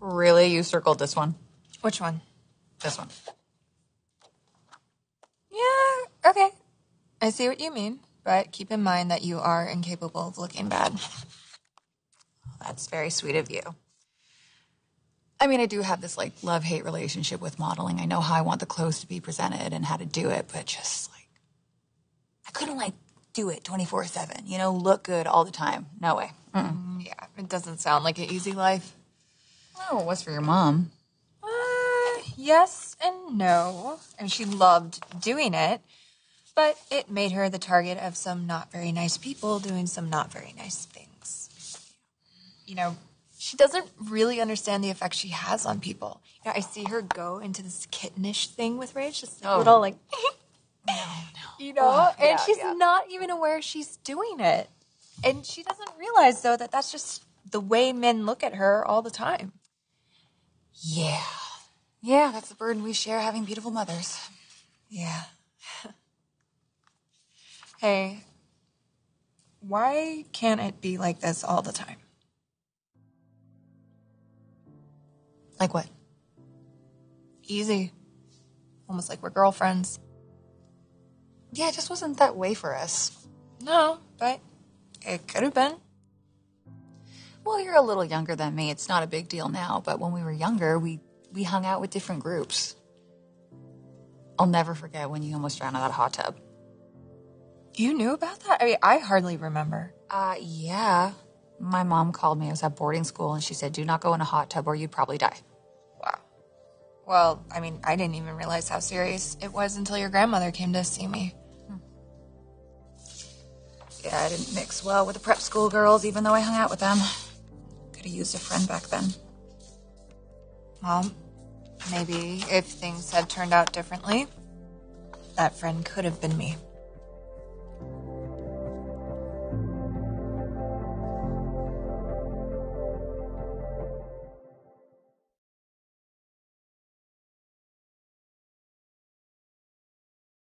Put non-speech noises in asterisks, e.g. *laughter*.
Really? You circled this one? Which one? This one. Yeah, okay. I see what you mean, but keep in mind that you are incapable of looking bad. That's very sweet of you. I mean, I do have this like love hate relationship with modeling. I know how I want the clothes to be presented and how to do it, but just like, I couldn't like do it 24 7, you know, look good all the time. No way. Mm-mm. Mm, yeah, it doesn't sound like an easy life. Oh, what's for your mom? Uh, yes and no. And she loved doing it, but it made her the target of some not very nice people doing some not very nice things. You know, she doesn't really understand the effect she has on people. You know, I see her go into this kittenish thing with Ridge, just Oh. little like, *laughs* No, no. you know, Ugh, and yeah, she's yeah. not even aware she's doing it. And she doesn't realize, though, that that's just the way men look at her all the time. Yeah. Yeah, that's the burden we share having beautiful mothers. Yeah. *laughs* hey, why can't it be like this all the time? Like what? Easy. Almost like we're girlfriends. Yeah, it just wasn't that way for us. No, but it could have been. Well, you're a little younger than me. It's not a big deal now, but when we were younger, we we hung out with different groups. I'll never forget when you almost drowned in that hot tub. You knew about that? I mean, I hardly remember. Uh, yeah. My mom called me. I was at boarding school, and she said, "Do not go in a hot tub, or you'd probably die." Wow. Well, I mean, I didn't even realize how serious it was until your grandmother came to see me. Yeah, I didn't mix well with the prep school girls, even though I hung out with them. Could have used a friend back then. Well, maybe if things had turned out differently, that friend could have been me.